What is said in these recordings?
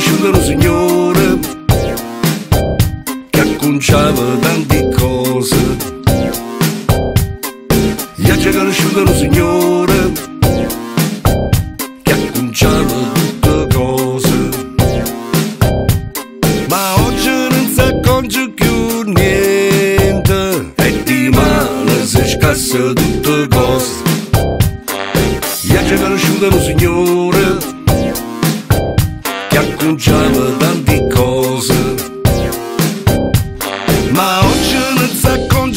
sciorlo signore che acconciava tante cose e c'è conosciuto signore che acconciava tutte cose ma oggi non si acconcia più niente e di mano si scassa tutte cose e c'è conosciuto signore Ella con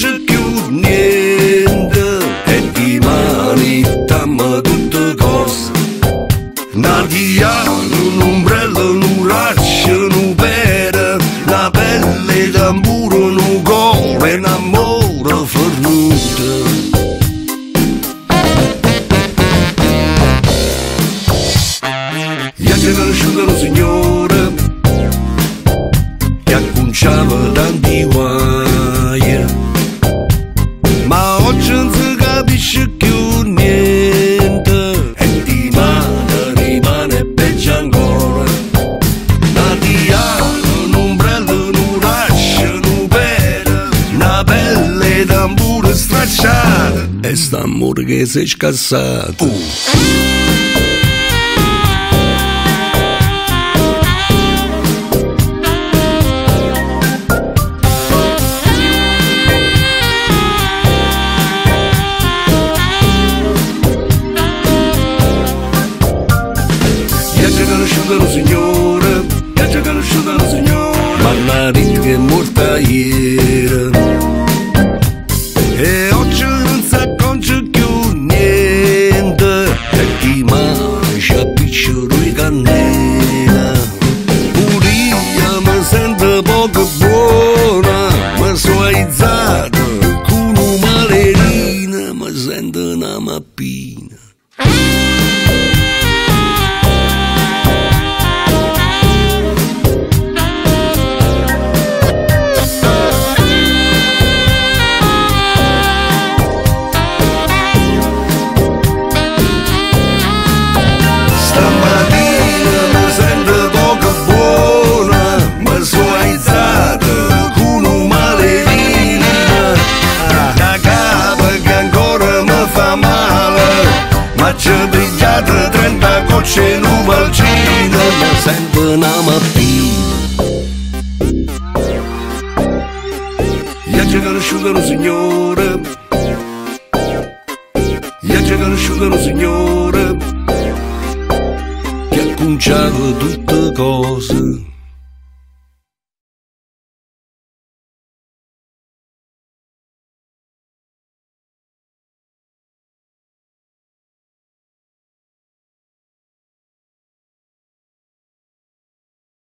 chava Antigua. Stracciata e st'amore che si è scassato. Io ci conosciuto up be ată trenta cu ce nu mălcină Mă sembăna mă pină Ia ce gărășudă nu signoră Ia ce gărășudă nu signoră Chiar cum ce-a